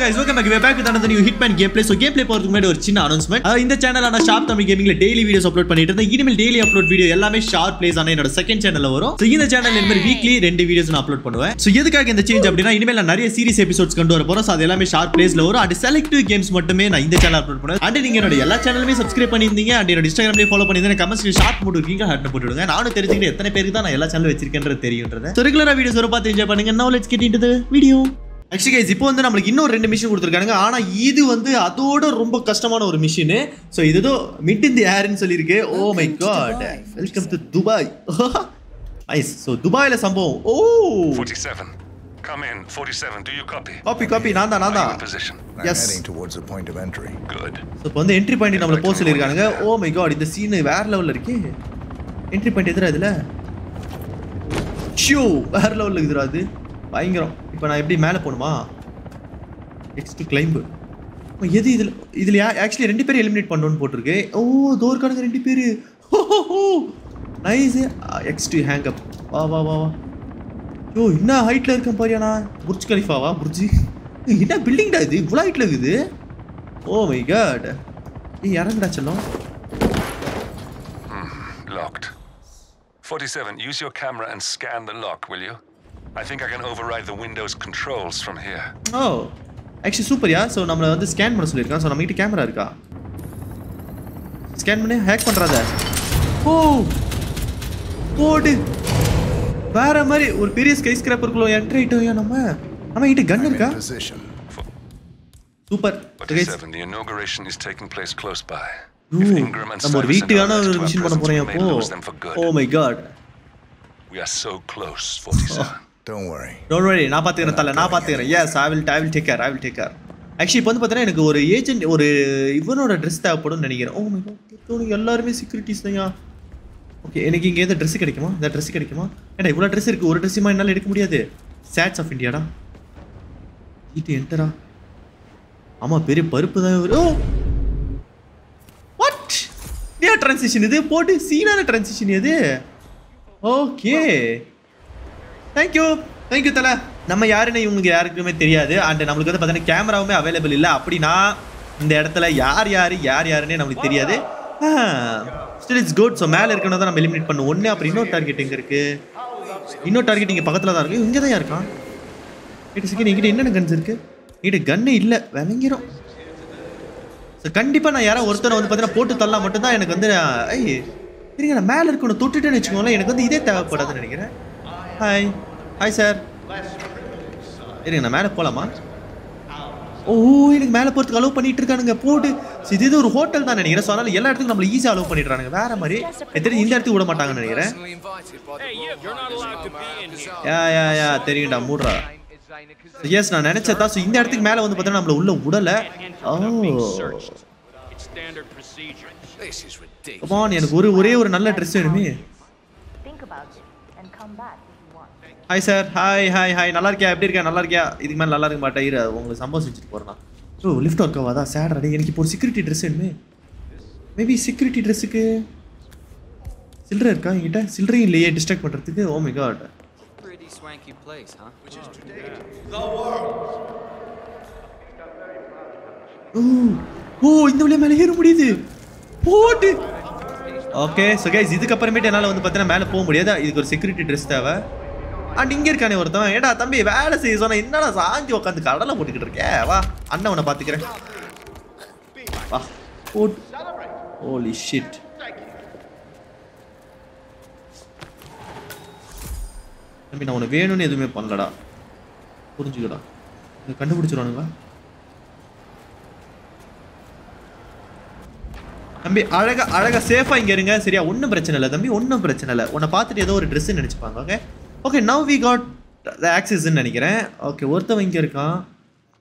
guys welcome back. We're back with another new hitman gameplay. So gameplay போறதுக்கு முன்னாடி ஒரு சின்ன அனௌன்ஸ்மெண்ட் இந்த சேனல்ல நான் ஷார்ப் தமிழ் கேமிங்ல டெய்லி வீடியோஸ் அப்லோட் பண்ணிட்டு இருந்தேன். இனிமேல் டெய்லி அப்லோட் வீடியோ எல்லாமே ஷார்ப் பிளேஸ் ஆன என்னோட செகண்ட் சேனல்ல வரும். ஸோ இந்த சேனல் இந்த மாதிரி வீக்லி ரெண்டு வீடியோஸ் நான் அப்லோட் பண்ணுவேன். சோ எதுக்காக இந்த சேஞ்ச் அப்படின்னா இனிமேல் நான் நிறைய சீரிஸ் எபிசோட்ஸ் கொண்டு வர போறோம் so அது எல்லாமே ஷார்ப் பிளேஸ்ல வரும். அண்ட் செலக்டிவ் கேம்ஸ் மட்டுமே நான் இந்த சேனல் அப்லோட் பண்ணுவேன். அண்ட் நீங்க என்னோட எல்லா சேனலுமே சப்ஸ்கிரைப் பண்ணியிருந்தீங்க. அண்ட் என்னோட இன்ஸ்டாகிராம்லயே ஃபாலோ பண்ணியிருந்தேன் கமெண்ட்ஸ்ல ஷார்ட் போட்டு இருக்கீங்க. ஹார்ட் போட்டுடுங்க. நானும் தெரிஞ்சுக்கிட்டு எத்தனை பேருக்கு தான் நான் எல்லா சேனல் வச்சிருக்கேன்றது தெரியுன்றது. So ரெகுலரா வீடியோஸ் வர பார்த்து என்ஜாய் பண்ணுங்க. Now let's get into the video actually guys இப்போ வந்து நம்மளுக்கு இன்னும் ரெண்டு மிஷின் கொடுத்துருக்காங்க ஆனால் இது வந்து அதோட ரொம்ப கஷ்டமான ஒரு மிஷின் ஸோ இது ஏதோ மிட் இன் தி ஏர்னு சொல்லியிருக்கு. ஓ my god welcome to Dubai eyes so துபாயில் சம்பவம். Oh 47. Come in. 47. Do you copy? Copy copy நான் தான் நான் Are you தான். in position? I'm Yes. heading towards the point of entry. Good. So இப்போ வந்து என்ட்ரி பாயிண்ட் நம்மளை போக சொல்லியிருக்காங்க ஓ மை காட் இந்த சீன் வேற லெவலில் இருக்கே. என்ட்ரி பாயிண்ட் எதிரா இதில்? ஷியோ வேற லெவலில் இருக்குதுடா அது பயங்கரம். இப்போ நான் எப்படி மேலே போகணுமா நெக்ஸ்ட் கிளைம்பு எது இதில்? இதில் ஆக்சுவலி ரெண்டு பேரும் எலிமினேட் பண்ணணும்னு போட்டிருக்கு. ஓ தோர்கானுங்க ரெண்டு பேர். Nice X to hang up வா வா வா வா. யோ என்ன ஹைட்டில் இருக்கேன் பாரியாண்ணா புர்ஜ் கலிஃபாவா புர்ஜி. என்ன பில்டிங்டா இது? இவ்வளோ ஹைட்டில் இருக்குது. ஓ மை காட் நீ இறங்குடா செல்லம். Hmm, locked. 47. Use your camera and scan the lock, will you? I think I can override the Windows controls from here. Oh actually சூப்பர்யா so நம்மளை வந்து ஸ்கேன் பண்ண சொல்லியிருக்கான் ஸோ நம்மகிட்ட கேமரா இருக்கா ஸ்கேன் பண்ணி ஹேக் பண்ணுறாத ஓ போடு வேற மாதிரி ஒரு பெரிய ஸ்கை ஸ்கிராப்பருக்குள்ள என்ட்ரி ஆயிட்டோம்யா நம்ம நம்ம கிட்ட கன் I'm இருக்கா in position. Super 47. The inauguration is taking place close by. Ooh, If Ingram and நம்ம ஒரு Stuyvesant வீட்டுக்கான are ஒரு alerted to our மிஷின் பண்ண presence, போறேன் we may அப்போ lose them for good. Oh my god We are so close, 47. Don't worry. Don't worry நான் பார்த்துக்கிறேன் தல நான் பார்த்துக்கிறேன் yes I will I will take care I will take care actually இப்போ வந்து பார்த்தீங்கன்னா எனக்கு ஒரு ஏஜென்ட் ஒரு இவனோட ட்ரெஸ் தேவைப்படும்னு நினைக்கிறேன். ஓ மை காட் எல்லாருமே செக்யூரிட்டிஸ் தான்யா ஓகே எனக்கு இங்கே எதாவது ட்ரெஸ் கிடைக்குமா? இந்த ட்ரெஸ் கிடைக்குமா? ஏடா இவ்வளோ ட்ரெஸ் இருக்குது ஒரு ட்ரெஸ்ஸுமா என்னால் எடுக்க முடியாது? சேட்ஸ் ஆஃப் இந்தியாடா இது என்டரா ஆமாம் பெரிய பருப்பு தான். ஓ வாட் ஏன் ட்ரான்சிஷன் இது? போட்டு சீனான ட்ரான்சிஷன் இது? Okay thank you thank you தல. நம்ம யாருன்னு இவங்களுக்கு யாருக்குமே தெரியாது. அண்ட் நம்மளுக்கு வந்து பார்த்தீங்கன்னா கேமராவுமே அவைலபிள் இல்லை. அப்படின்னா இந்த இடத்துல யார் யார் யார் யாருன்னே நம்மளுக்கு தெரியாது. ஸ்டில் இட்ஸ் குட் ஸோ மேலே இருக்கணும் தான் நம்ம எலிமினேட் பண்ணுவோம் ஒன்று அப்புறம் இன்னொரு டார்கெட் இங்கே இருக்குது இன்னொரு டார்கெட் இங்கே பக்கத்தில் தான் இருக்குது இங்கே தான் இருக்கான்? இட்டு சிக்கன் என்கிட்ட என்னென்ன கன்ஸ் இருக்குது என்கிட்ட கன்னு இல்லை. விளங்கிரும். ஸோ கண்டிப்பாக நான் யாராவது ஒருத்தரை வந்து பார்த்தீங்கன்னா போட்டு தள்ளலாம் மட்டும்தான் எனக்கு வந்து ஐய் இருங்க நான் மேலே இருக்கணும் தொட்டுட்டேன்னு வச்சுக்கோங்களேன். எனக்கு வந்து இதே தேவைப்படாதுன்னு நினைக்கிறேன். ஹாய் ஹாய் சார் இருங்க நான் மேலே போகலாமா ஓ எனக்கு மேலே போகிறதுக்கு அலோவ் பண்ணிட்டு இருக்கானுங்க போட்டு இது இது ஒரு ஹோட்டல் தான் நினைக்கிறேன். ஸோ அதனால எல்லா இடத்துக்கும் நம்மள ஈஸியாக அலோவ் பண்ணிடுறானுங்க. வேற மாதிரி. தெரிஞ்சு இந்த இடத்துக்கு விட மாட்டாங்கன்னு நினைக்கிறேன். யா யா யா தெரியும்டா மூடுறா. எஸ் நான் நினைச்சதா ஸோ இந்த இடத்துக்கு மேலே வந்து பார்த்தீங்கன்னா நம்மள உள்ள விடல ஓ. எனக்கு ஒரு ஒரே ஒரு நல்ல ட்ரெஸ் வேணுமே. Hi sir hi hi hi நல்லா இருக்கியா? எப்படி இருக்கா நல்லா இருக்கியா? இதுக்கு மேலே நல்லா இருக்க மாட்டேன். இரு உங்களுக்கு சம்பவம் செஞ்சுட்டு போகிறேன் ஓ லிஃப்ட் ஒர்க் ஆகாதா? சேட் ரெடி எனக்கு இப்போ ஒரு செக்யூரிட்டி ட்ரெஸ் வேணுமே. மேபி செக்யூரிட்டி ட்ரெஸ்ஸுக்கு சில்லறை இருக்கா என்கிட்ட? சில்லறையும் இல்லையே டிஸ்ட்ராக்ட் பண்ணுறதுக்கு ஓ my god Pretty swanky place, huh? Oh இந்த வழியா மேலே ஏற முடியுது. போட்டு ஓகே ஸோ கைஸ் இதுக்கப்புறமேட்டு என்னால் வந்து பார்த்தீங்கன்னா மேலே போக முடியாது? இதுக்கு ஒரு செக்யூரிட்டி ட்ரெஸ் தேவை. அண்ட் இங்கே இருக்கானே ஒருத்தன். ஏடா தம்பி வேலை செய்ய சொன்ன என்னடா சாஞ்சி உட்காந்து கடலை போட்டுக்கிட்டு இருக்கே? வா அண்ணன் உன்னை பார்த்துக்கிறேன் வா. போட்டு ஓலி ஷிட் தம்பி நான் உனக்கு வேணும்னு எதுவுமே பண்ணலடா. புரிஞ்சுக்கடா. கண்டுபிடிச்சிருவானுங்களா? தம்பி அழகா அழகா சேஃபா இங்க இருங்க. சரியா? ஒன்றும் பிரச்சனை இல்லை தம்பி ஒன்றும் பிரச்சனை இல்லை. உன்னை பார்த்துட்டு ஏதோ ஒரு dress நினைச்சுப்பாங்க okay okay now we got the ஆக்சஸ்ன்னு நினைக்கிறேன். ஓகே ஒருத்தவன் இங்க இருக்கான்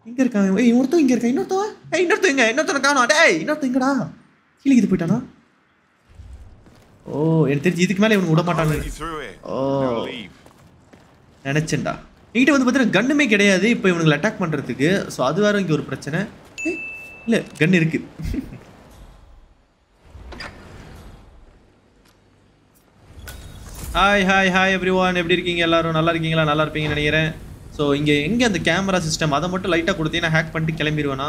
இங்க இருக்கான் ஏய் ஒருத்தன் இங்க இருக்கான் இன்னொருத்தவன் ஏய் இன்னொருத்தன் இங்க இன்னொருத்தனை காணோம். டேய் இன்னொருத்தன் இங்கடா. கீழே இது போயிட்டானா? ஓ எனக்கு தெரிஞ்சு இதுக்கு மேலே இவனுக்கு விட மாட்டானு ஓ. நினச்சேன்டா. என்கிட்ட வந்து பார்த்தீங்கன்னா கன்னுமே கிடையாது. இப்போ இவனுங்களை அட்டாக் பண்ணுறதுக்கு ஸோ அது வேற இங்கே ஒரு பிரச்சனை. இல்லை கன் இருக்கு. Hi hi hi every one எப்படி இருக்கீங்க எல்லாரும்? நல்லா இருக்கீங்களா? நல்லா இருப்பீங்கன்னு நினைக்கிறேன். ஸோ இங்கே எங்கே அந்த கேமரா சிஸ்டம் அதை மட்டும் லைட்டாக கொடுத்தீங்கன்னா ஹேக் பண்ணிட்டு கிளம்பிடுவேனா?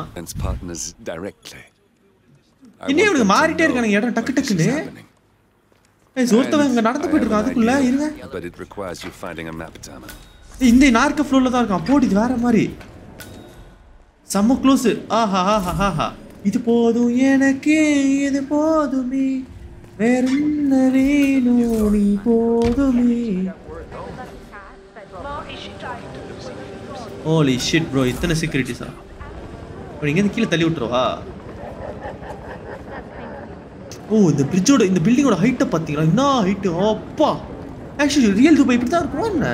இன்னும் இவனுக்கு மாறிட்டே இருக்கானுங்க. இடம் டக்கு டக்குன்னு. ஒருத்தவன் இங்கே நடந்து போயிட்டு இருக்கான். அதுக்குள்ள இருங்க. இந்த நார்க்க ஃப்ளோரில் தான் இருக்கான். போடி இது வேற மாதிரி. செம்ம க்ளோஸ் ஆஹா ஆஹா ஆஹா. இது போதும் எனக்கு இது போதுமே. வேற என்ன வேணும் நீ போதுமே ஓலி ஷிட் ப்ரோ இத்தனை செக்யூரிட்டிஸா இப்போ இங்கேருந்து கீழே தள்ளி விட்டுருவா ஓ இந்த பிரிட்ஜோட இந்த பில்டிங்கோட ஹைட்டை பார்த்தீங்களா என்ன ஹைட்டு அப்பா ஆக்சுவலி ரியல் துபாய் இப்படி தான் இருக்கும் என்ன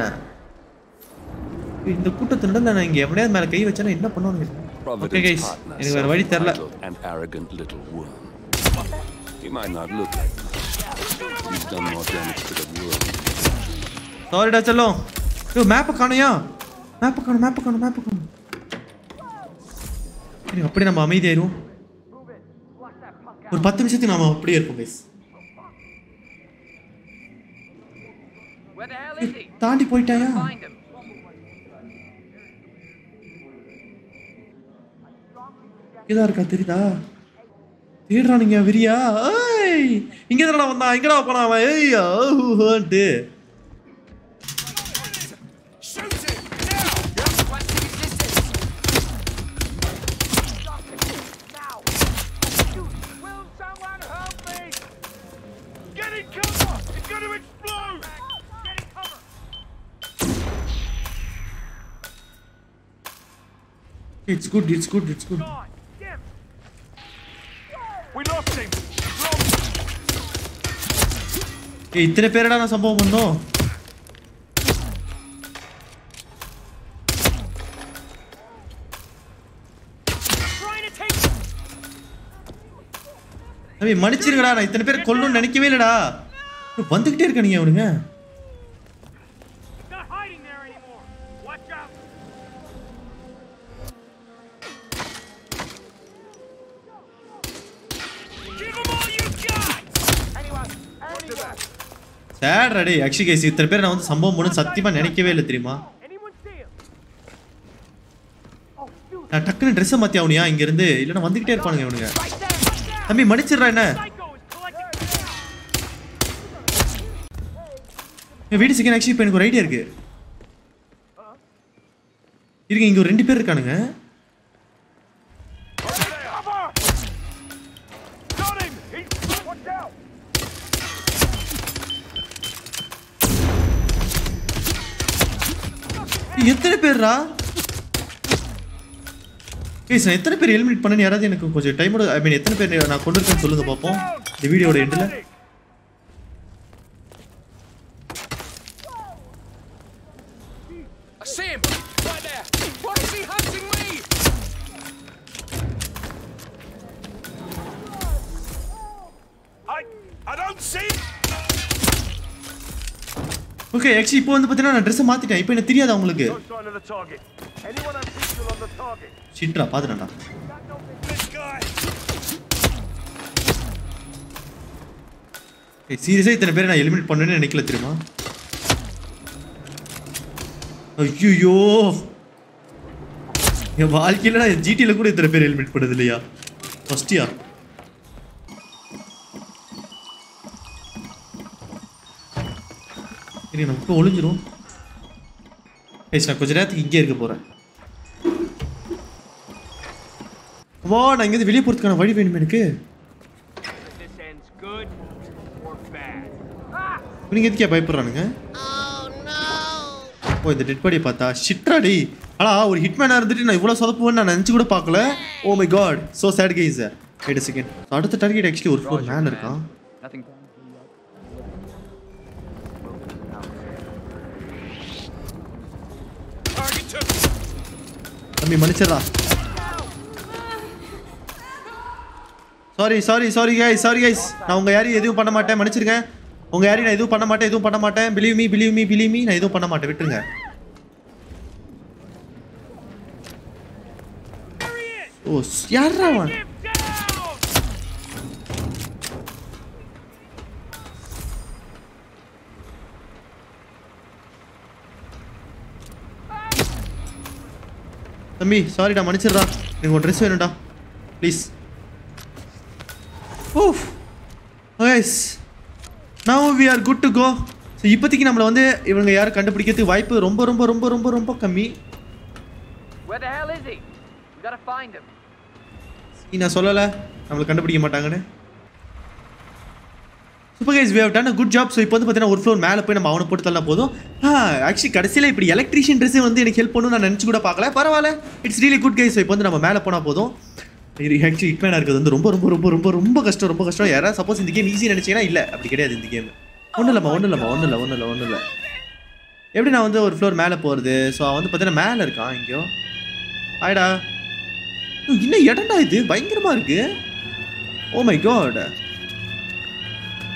இந்த கூட்டத்து நடுவில் நான் இங்கே எவனையாவது மேலே கை வச்சேன்னா என்ன பண்ணுவாங்க ஓகே கைஸ் எனக்கு வேறு வழி தெரில might not look like much. He's done more damage to the world. சாரிடா செல்லம் ஐயோ மேப்பை காணையா மேப்பை காணும் மேப்பை காணும் மேப்பை காணும். சரி அப்படியே நம்ம அமைதியாயிரும் ஒரு பத்து நிமிஷத்துக்கு நாம அப்படியே இருப்போம் கைஸ் தாண்டி போயிட்டாயா? இதா இருக்கா தெரியுதா? தேடுறானுங்க வெறியா ஏய் இங்க தானடா வந்தான் எங்கடா போனான் அவன் ஏய் ஆஹுஹுன்ட்டு Will someone help me? Get in cover! It's going இத்தனை பேரடா நான் சம்பவம் பண்ணோம்? மன்னிச்சிருக்கடா நான் இத்தனை பேர் கொல்லணும்னு நினைக்கவே இல்லடா. வந்துகிட்டே இருக்கானுங்க அவனுங்க. சேட் ரெடி அக்ஷி கேஸ் இத்தனை பேர் நான் வந்து சம்பவம் பண்ணு சத்தியமா நினைக்கவே இல்லை தெரியுமா? நான் டக்குன்னு ட்ரெஸ்ஸை மாத்தி அவனியா இங்க இருந்து இல்லைன்னா வந்துகிட்டே இருப்பானுங்க இவனுங்க. தம்பி மன்னிச்சிடுறா என்ன? என் வீடு செகண்ட் ஆக்சுவலி இப்போ எனக்கு ஒரு ஐடியா இருக்கு. இருங்க இங்க ஒரு ரெண்டு பேர் இருக்கானுங்க. எத்தனை பேர்ரா? ஏய் நான் எத்தனை பேர் எலிமினேட் பண்ணேன்னு யாராவது எனக்கு கொஞ்சம் டைமோட ஐ மீன் எத்தனை பேர் நான் கொண்டு இருக்கேன்னு சொல்லுங்க பார்ப்போம். இந்த வீடியோட எண்டில் I! Right there! What is he hunting okay actually இப்போ வந்து பார்த்தீங்கன்னா நான் ட்ரெஸ்ஸை மாற்றிட்டேன் இப்போ எனக்கு தெரியாது அவங்களுக்கு? சிட்ரா guy! ஏய் சீரியஸாக இத்தனை பேரை நான் எலிமினேட் பண்ணேன்னு நினைக்கல தெரியுமா? ஐயோ என் வாழ்க்கையில் நான் ஜிடியில் கூட இத்தனை பேர் எலிமினேட் பண்ணது இல்லையா ஃபஸ்ட்டியா சரி நமக்கு ஒளிஞ்சிரும். ஏய் நான் கொஞ்ச நேரத்துக்கு இங்கே இருக்க போகிறேன் வா நான் இங்கேருந்து வெளியே போகிறதுக்கான வழி வேணும் எனக்கு? நீங்கள் எதுக்கே பயப்படுறானுங்க? ஓ இந்த டெட் பாடியை பார்த்தா. ஷிட்ராடி ஆனால் ஒரு ஹிட்மேனாக இருந்துட்டு நான் இவ்வளோ சொதப்புவேன்னு நான் நினச்சி கூட பார்க்கல. ஓ my god so chat guys wait second அடுத்த டார்கெட் ஆக்சுவலி ஒரு ஃபோர் மேன் இருக்கான் தம்பி மன்னிச்சிடா sorry sorry sorry guys sorry guys நான் உங்கள் யாரையும் எதுவும் பண்ண மாட்டேன். மன்னிச்சிருங்க உங்கள் யாரையும் நான் எதுவும் பண்ண மாட்டேன் எதுவும் பண்ண மாட்டேன். Believe me believe me believe me நான் எதுவும் பண்ண மாட்டேன். விட்டுருங்க. ஓ யாரா தம்பி சாரிடா மன்னிச்சிடுறா. எனக்கு ஒரு ட்ரெஸ் வேணும்டா. Please off yes now we are good to go so இப்போதைக்கு நம்மளை வந்து இவங்க யாரும் கண்டுபிடிக்கிறதுக்கு வாய்ப்பு ரொம்ப ரொம்ப ரொம்ப ரொம்ப ரொம்ப கம்மி. நான் சொல்லலை. நம்மளை கண்டுபிடிக்க மாட்டாங்கன்னு. Guys we done good job so இப்போ வந்து பார்த்தீங்கன்னா ஒரு ஃப்ளோர் மேலே போய் நம்ம அவனை போட்டு தள்ளலாம் போதும். ஆ ஆக்சுவலி கடைசியில் இப்படி எலக்ட்ரிஷியன் ட்ரெஸ் வந்து எனக்கு ஹெல்ப் பண்ணணும் நான் நினச்சி கூட பார்க்கல. பரவாயில்ல. இட்ஸ் ரியலி குட் கைஸ் இப்போ வந்து நம்ம மேலே போனால் போதும். இது ஆக்சுவலி ஹிட்மேனாக இருக்கிறது வந்து ரொம்ப ரொம்ப ரொம்ப ரொம்ப ரொம்ப கஷ்டம் ரொம்ப கஷ்டம். யாராவது சப்போஸ் இந்த கேம் ஈஸி நினச்சிங்கன்னா இல்லை. அப்படி கிடையாது இந்த கேம் ஒன்றும் இல்லைம்மா ஒன்றும் இல்லைம்மா ஒன்றும் இல்லை ஒன்றும் இல்லை ஒன்றும் இல்லை. எப்படி நான் வந்து ஒரு ஃப்ளோர் மேலே போகிறது ஸோ அவன் வந்து பார்த்தீங்கன்னா மேலே இருக்கான் எங்கேயோ. ஆயிடா. இன்னும் இடம்டா இது? பயங்கரமாக இருக்குது ஓ oh மை காட்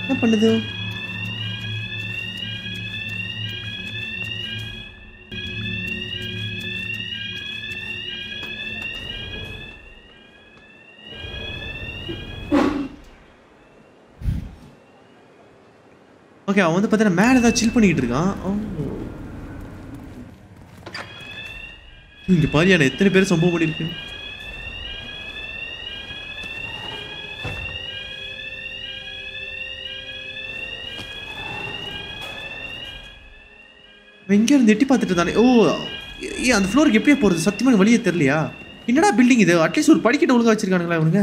என்ன பண்ணுது ஓகே அவன் வந்து பார்த்தீங்கன்னா மேலே ஏதாவது சில் பண்ணிக்கிட்டு இருக்கான் இங்கே பாரியான எத்தனை பேர் சம்பவம் பண்ணியிருக்கு அவன் எங்க இருந்து எட்டி பார்த்துட்டு இருந்தானே. ஓ ஏ அந்த ஃப்ளோருக்கு எப்படியே போகிறது சத்தியமா எனக்கு வழியே தெரியலையா? என்னடா பில்டிங் இது? அட்லீஸ்ட் ஒரு படிக்கட்டு ஒழுங்கா வச்சிருக்கானுங்களா இவனுங்க?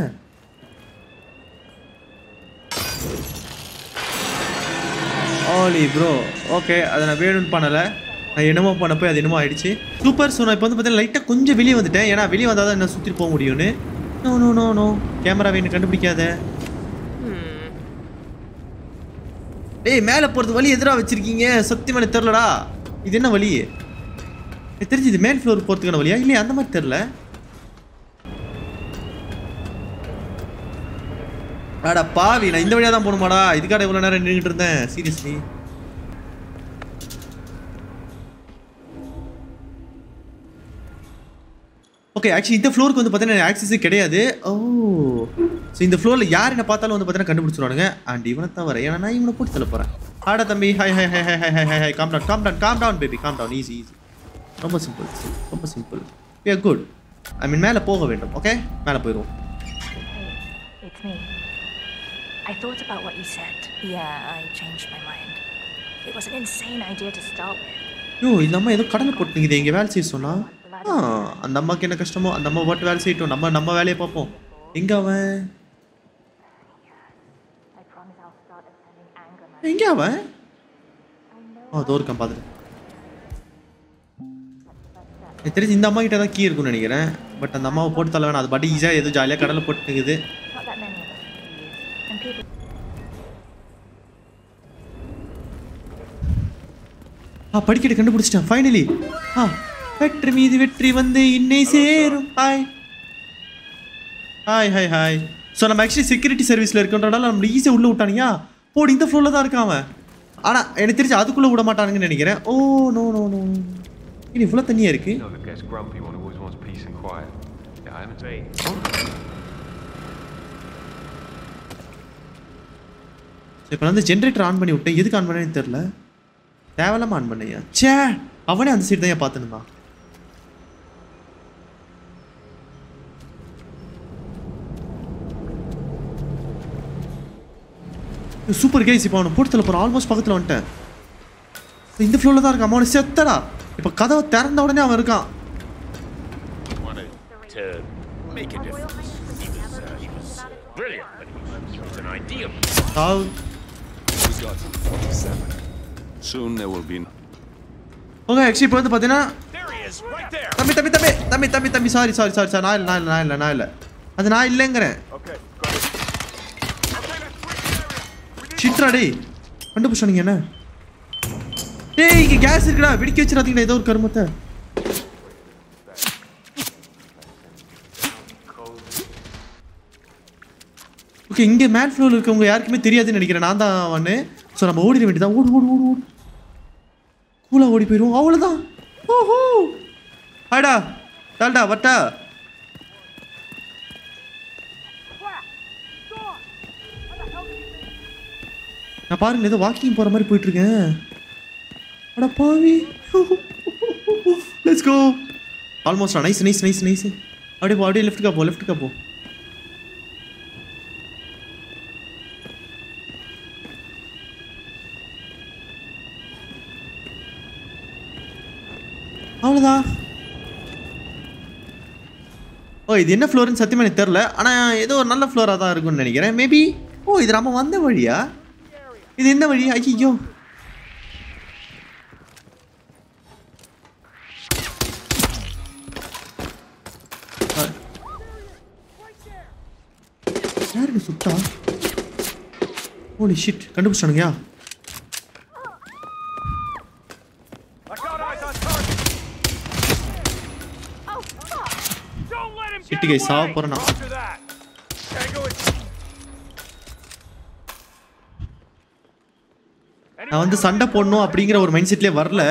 ஆலி ப்ரோ ஓகே அதை நான் வேணும்னு பண்ணலை. நான் என்னமோ பண்ணப்போ அது என்னமோ ஆயிடுச்சு. சூப்பர் ஸோ நான் இப்போ வந்து பார்த்தீங்கன்னா லைட்டாக கொஞ்சம் வெளியே வந்துட்டேன். ஏன்னா வெளியே வந்தால் தான் என்ன சுற்றிட்டு போக முடியும்னு. No no no no camera வேணும் கண்டுபிடிக்காத. டேய் மேலே போகிறது வழி எதிராக வச்சிருக்கீங்க. சத்தியமா எனக்கு தெரிலடா இது என்ன வழி? எனக்கு தெரிஞ்சு இது மேல் ஃப்ளோர் போகிறதுக்கான வழியா? இல்லையா? அந்த மாதிரி தெரில ஆடா பாவி நான் இந்த வழியாக தான் போகணுமாடா? இதுக்காக இவ்வளோ நேரம் நின்றுட்டு இருந்தேன். சீரியஸ்லி ஓகே ஆக்சுவலி இந்த ஃப்ளோருக்கு வந்து பார்த்தீங்கன்னா ஆக்சஸே கிடையாது. ஓ. ஸோ இந்த ஃப்ளோரில் யார் என்ன பார்த்தாலும் வந்து பார்த்தீங்கன்னா கண்டுபிடிச்சிருவானுங்க. அண்ட் இவனை தவிர ஏன்னா நான் இவனை போட்டு தள்ள போகிறேன் ஆடா தம்பி hi hi hi hi hi hi hi hi calm down calm down calm down baby calm down easy easy ரொம்ப சிம்பிள் ரொம்ப simple we are good I mean மேலே போக வேண்டும் ஓகே மேலே போயிடுவோம். It's me. I thought about what you said. Yeah, I changed my mind. It was an insane idea to start with. ஐயோ இந்த அம்மா ஏதோ கடலை போட்டுங்குது இங்கே வேலை செய்ய சொன்னா. அந்த அம்மாவுக்கு என்ன கஷ்டமோ அந்த அம்மா பாட்டு வேலை செய்யட்டும். நம்ம நம்ம வேலையை பார்ப்போம். எங்க அவன்? எங்க அவன். ஆ தோ இருக்கான் பார்த்துட்டு தெரிஞ்சு இந்த அம்மா கிட்ட தான் கீ இருக்கும்னு நினைக்கிறேன். பட் அந்த அம்மாவை போட்டு தள்ள வேணாம். அது பாட்டு ஈஸியாக ஏதோ ஜாலியாக கடலை போட்டுங்குது Not that many of us use. And people ஆ படிக்கட்டு கண்டுபிடிச்சிட்டேன் ஃபைனலி ஆ வெற்றி மீது வெற்றி வந்து இன்னை சேரும். Hi hi hi hi so நம்ம ஆக்சுவலி செக்யூரிட்டி சர்வீஸில் இருக்கன்றனால நம்ம ஈஸியாக உள்ளே விட்டானுங்க போடு இந்த ஃப்ளோரில் தான் இருக்கான் அவன். ஆனால் எனக்கு தெரிஞ்சு அதுக்குள்ளே விட மாட்டானுங்கன்னு நினைக்கிறேன். ஓ நோ நோ நோ இது இவ்வளோ தண்ணியாக இருக்கு? You know the guest grumpy one who always wants peace and quiet. Yeah, I haven't seen. இப்போ நான் வந்து ஜென்ரேட்டர் ஆன் பண்ணி விட்டேன். எதுக்கு ஆன் பண்ணேன்னு தெரில தேவையில்லாம ஆன் பண்ணையா? ச்சே அவனே அந்த சைடு தான் ஏன் பார்த்துருந்தான் சூப்பர் கேஸ் இப்போ அவனை போட்டு போகிற ஆல்மோஸ்ட் பக்கத்தில் வந்துட்டேன். இந்த ஃப்ளோவில் தான் இருக்கான். அவனை செத்தடா. இப்போ கதவை திறந்த உடனே அவன் இருக்கான். ஓகே ஆக்சுவலி இப்போ வந்து பார்த்தீங்கன்னா தம்பி தம்பி தம்பி தம்பி தம்பி தம்பி சாரி சாரி சாரி சார் நான் இல்லை நான் இல்லை நான் இல்லை நான் இல்லை. அது நான் இல்லைங்கிறேன். Area. சிட்ரா டேய் கண்டுபிடிச்சானுங்க என்ன? டேய் இங்கே கேஸ் இருக்குடா வெடிக்க வச்சிடாதீங்கடா ஏதோ ஒரு கருமத்தை. ஓகே இங்கே மேல் ஃப்ளோர்ல இருக்கவங்க யாருக்குமே தெரியாதுன்னு நினைக்கிறேன். நான் தான் அவனு ஸோ நம்ம ஓடிட வேண்டியதான் ஓடு ஓடு ஓடு ஓடு. கூலாக ஓடி போயிடுவோம். அவ்வளோதான் ஓஹோ. ஆடா டால்டா வட்டா. நான் பாருங்க ஏதோ வாக்கிங் போற மாதிரி போயிட்டு இருக்கேன் அட பாவி. Let's go almost nice nice nice nice அப்படியே போ அப்படியே லெஃப்ட்டுக்கா போ லெஃப்ட்டுக்கா போ. அவ்வளோதான் ஓ இது என்ன ஃப்ளோர்னு சத்தியமாக எனக்கு தெரில ஆனால் ஏதோ ஒரு நல்ல ஃப்ளோராக தான் இருக்கும்னு நினைக்கிறேன். மேபி ஓ இது நம்ம வந்த வழியா? இது என்ன வழி ஐயோ யாருக்கு சுட்டா ஓலி ஷிட் கண்டுபிடிச்சானுங்கயா I got eyes on target. நான் வந்து சண்டை போடணும் அப்படிங்கிற ஒரு மைண்ட் செட்லேயே வரல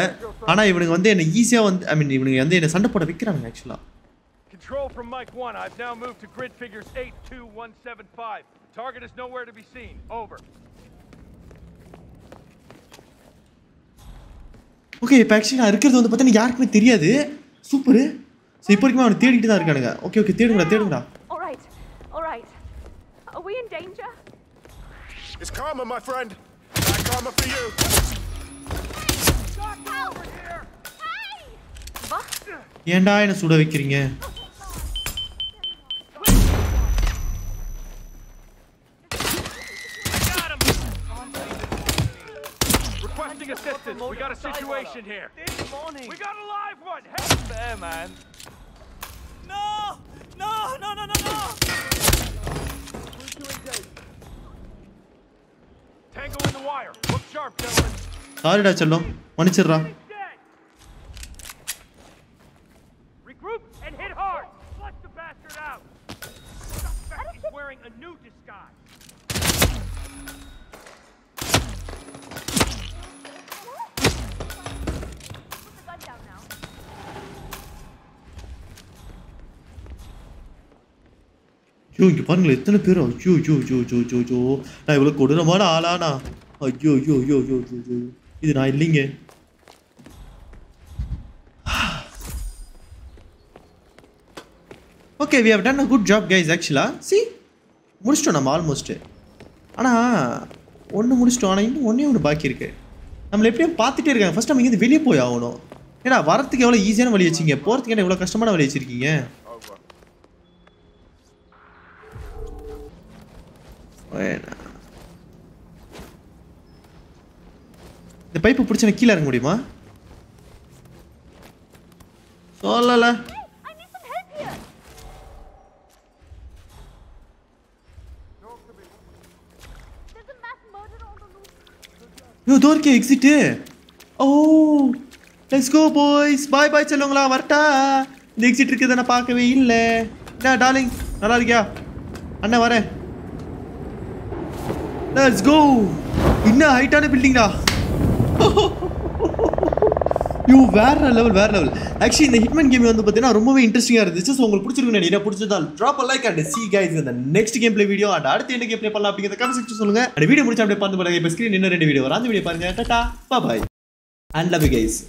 ஆனால் இவனுங்க வந்து என்னை ஈஸியாக வந்து ஐ மீன் இவனுங்க வந்து என்னை சண்டை போட வைக்கிறானுங்க ஆக்சுவலாக Control from Mike 1. I've now moved to grid figures 82175. Target is nowhere to be seen. Over. Okay இப்போ ஆக்சுவலி நான் இருக்கிறது வந்து பார்த்தீங்கன்னா யாருக்குமே தெரியாது சூப்பரு ஸோ இப்போ வரைக்கும் அவனை தேடிட்டு தான் இருக்கானுங்க ஓகே ஓகே தேடுங்கடா தேடுங்கடா All right, all right. Are we in danger? It's karma, my friend. Not karma for you. Over here! Hey! What? ஏன்டா என்னை சுட வைக்கிறீங்க Got him! Requesting assistance. We got a situation here. We got a live one. Help! Fair, man. No! No! No! No! No! No! சாரிடா செல்லம். மன்னிச்சிடுறா. ஐயோ இங்கே பாருங்களேன் எத்தனை பேர்? ஐயோ ஐயோ ஐயோ ஐயோ ஐயோ ஐயோ. நான் இவ்வளோ கொடூரமான ஆளானா? ஐயோ ஐயோ ஐயோ ஐயோ ஐயோ ஐயோ. இது நான் இல்லைங்க. Okay we have done a good job guys ஆக்சுவலாக சி முடிச்சிட்டோம் நம்ம ஆல்மோஸ்ட்டு ஆனால் ஒன்று முடிச்சிட்டோம் ஆனால் இன்னும் ஒன்றே ஒன்று பாக்கி இருக்கு. நம்மளை எப்படியும் பார்த்துட்டே இருக்காங்க. ஃபஸ்ட் நம்ம இங்கேருந்து வெளியே போய் ஆகணும். ஏன்னா வரத்துக்கு எவ்வளோ ஈஸியான வழி வச்சிங்க போகிறதுக்கு என்ன இவ்வளோ கஷ்டமான வழி வச்சிருக்கீங்க? வேணாம். இந்த பைப்பு பிடிச்சி நான் கீழே இறங்க முடியுமா? சொல்லல. யோ need இருக்கே exit oh let's go boys bye bye சொல்லுங்களா வரட்டா. இந்த எக்ஸிட் இருக்குது நான் பார்க்கவே இல்லை. என்ன டார்லிங் நல்லா இருக்கியா? அண்ணன் வரேன். லெட்ஸ் கோ என்ன ஹைட்டான பில்டிங்டா யூ வேற லெவல் வேற லெவல் ஆக்சுவலி இந்த ஹிட்மேன் கேம் வந்து பார்த்தீங்கன்னா ரொம்பவே இன்ட்ரெஸ்டிங்காக இருந்துச்சு. ஸோ உங்களுக்கு பிடிச்சிருக்கு நினைக்கிறேன். பிடிச்சதா drop like and see guys இந்த next game play video and அடுத்து என்ன கேம் ப்ளே பண்ணலாம் அப்படிங்கிற கமெண்ட் செக்ஷன் சொல்லுங்க. அந்த வீடியோ முடிச்சா அப்படியே பார்த்து பாருங்க. இப்போ ஸ்க்ரீன் இன்னும் ரெண்டு வீடியோ வரும். அந்த வீடியோ பாருங்க. Tata. Bye and love guys